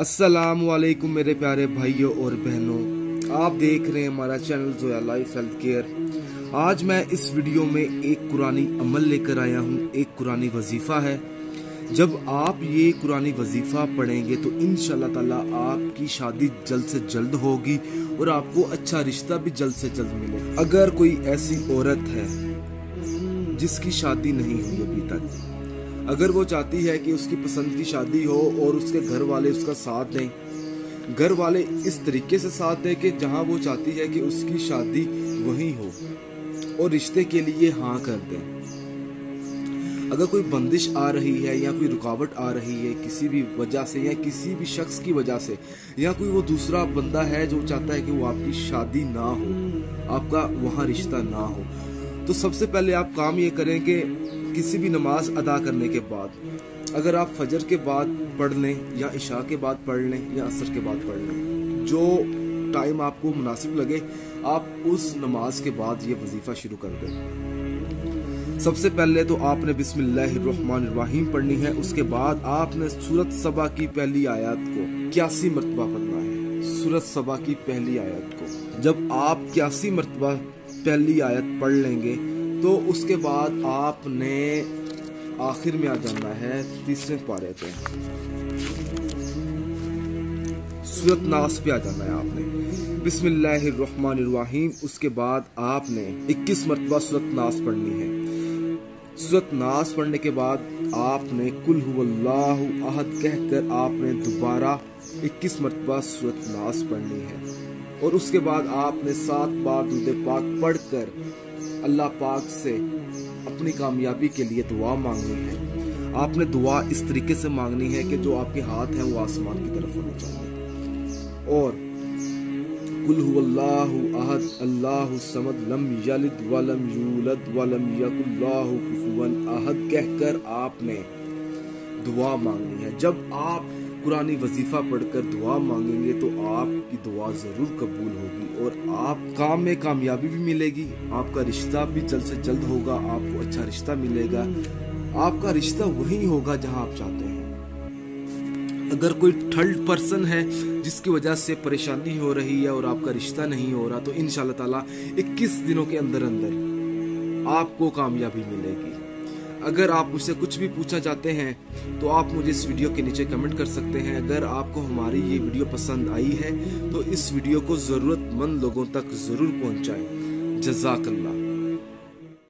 अस्सलाम वालेकुम मेरे प्यारे भाइयों और बहनों। आप देख रहे हैं हमारा channel Zoya life health care. आज मैं इस वीडियो में एक कुरानी अमल लेकर आया हूँ, एक कुरानी वजीफ़ा है। जब आप ये कुरानी वजीफ़ा पढ़ेंगे तो इन ताला आपकी शादी जल्द से जल्द होगी और आपको अच्छा रिश्ता भी जल्द से जल्द मिलेगा अगर कोई ऐसी औरत है जिसकी शादी नहीं हुई अभी तक अगर वो चाहती है कि उसकी पसंद की शादी हो और उसके घर वाले उसका साथ दें, घर वाले इस तरीके से साथ दें कि जहाँ वो चाहती है कि उसकी शादी वहीं हो और रिश्ते के लिए हाँ कर दें। अगर कोई बंदिश आ रही है या कोई रुकावट आ रही है किसी भी वजह से या किसी भी शख्स की वजह से, या कोई वो दूसरा बंदा है जो चाहता है कि वो आपकी शादी ना हो, आपका वहाँ रिश्ता ना हो तो सबसे पहले आप काम ये करें कि किसी भी नमाज़ अदा करने के बाद, अगर आप फजर के बाद पढ़ लें या इशा के बाद पढ़ लें या असर के बाद पढ़ लें जो टाइम आपको मुनासिब लगे, आप उस नमाज़ के बाद ये वजीफ़ा शुरू कर दें। सबसे पहले तो आपने बिस्मिल्लाहिर्रहमानिर्रहीम पढ़नी है, उसके बाद आपने सूरत सबा की पहली आयत को क्यासी मरतबा पढ़ना है। सूरत सबा की पहली आयत को। जब आप क्यासी मरतबा पहली आयत पढ़ लेंगे तो उसके बाद आपने आखिर में आ जाना है तीसरे पारे पे। सूरत नास पे आ जाना है आपने। बिस्मिल्लाहिर्रहमानिर्रहीम। उसके बाद आपने 21 मरतबा सूरत नास पढ़नी है। सूरत नास पढ़ने के बाद आपने कुल हुवल्लाहु अहद कहकर आपने दोबारा 21 मरतबा सूरत नास पढ़नी है। और उसके बाद आपने सात बार दूध पाक पढ़कर अल्लाह पाक से अपनी कामयाबी के लिए दुआ मांगनी है। आपने दुआ इस तरीके से मांगनी है कि जो आपके हाथ हैं वो आसमान की तरफ़ होने चाहिए। और कुल अहद, अल्लाहु समद, लम यलिद वलम यूलद वलम यकुल्लाहु कुफुवन अहद कहकर आपने दुआ मांगनी है। जब आप कुरानी वजीफा पढ़कर दुआ मांगेंगे तो आपकी दुआ ज़रूर कबूल होगी और आप काम में कामयाबी भी मिलेगी। आपका रिश्ता भी जल्द से जल्द होगा, आपको अच्छा रिश्ता मिलेगा। आपका रिश्ता वही होगा जहाँ आप चाहते हैं। अगर कोई थर्ड पर्सन है जिसकी वजह से परेशानी हो रही है और आपका रिश्ता नहीं हो रहा तो इन ताला 21 दिनों के अंदर अंदर आपको कामयाबी मिलेगी। अगर आप मुझसे कुछ भी पूछा जाते हैं तो आप मुझे इस वीडियो के नीचे कमेंट कर सकते हैं। अगर आपको हमारी ये वीडियो पसंद आई है तो इस वीडियो को ज़रूरतमंद लोगों तक ज़रूर पहुँचाएँ। जजाकल्ला